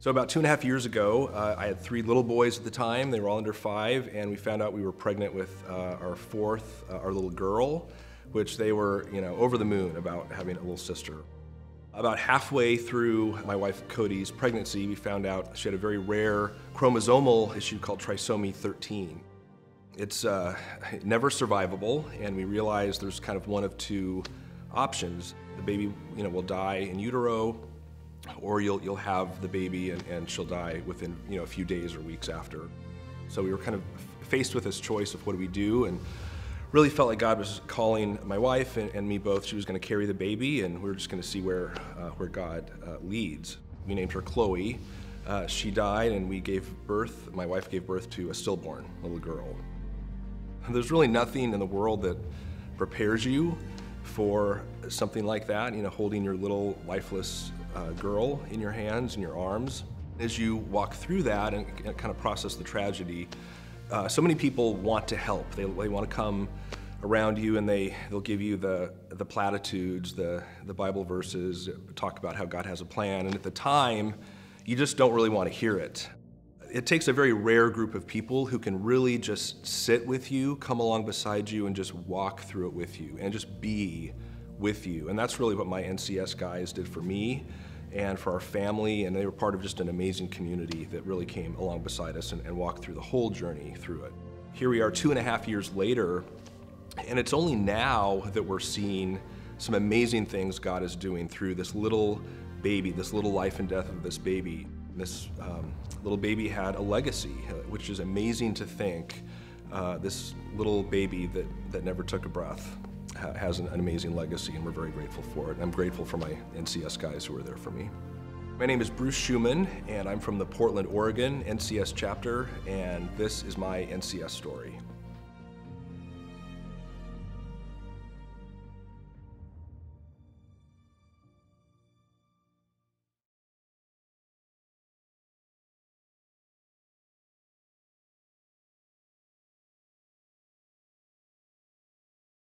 So about two and a half years ago, uh, I had three little boys at the time. They were all under five, and we found out we were pregnant with uh, our fourth, uh, our little girl, which they were, you know, over the moon about having a little sister. About halfway through my wife Cody's pregnancy, we found out she had a very rare chromosomal issue called trisomy 13. It's uh, never survivable, and we realized there's kind of one of two options. The baby, you know, will die in utero, or you'll, you'll have the baby and, and she'll die within you know, a few days or weeks after. So we were kind of faced with this choice of what do we do and really felt like God was calling my wife and, and me both. She was going to carry the baby and we were just going to see where, uh, where God uh, leads. We named her Chloe. Uh, she died and we gave birth, my wife gave birth to a stillborn little girl. There's really nothing in the world that prepares you for something like that, you know, holding your little lifeless uh, girl in your hands and your arms. As you walk through that and, and kind of process the tragedy, uh, so many people want to help. They, they want to come around you and they, they'll give you the, the platitudes, the, the Bible verses, talk about how God has a plan. And at the time, you just don't really want to hear it. It takes a very rare group of people who can really just sit with you, come along beside you, and just walk through it with you and just be with you. And that's really what my NCS guys did for me and for our family, and they were part of just an amazing community that really came along beside us and, and walked through the whole journey through it. Here we are two and a half years later, and it's only now that we're seeing some amazing things God is doing through this little baby, this little life and death of this baby. This um, little baby had a legacy, uh, which is amazing to think. Uh, this little baby that, that never took a breath has an, amazing legacy, and we're very grateful for it. I'm grateful for my NCS guys who are there for me. My name is Bruce Schuman, and I'm from the Portland, Oregon NCS chapter, and this is my NCS story.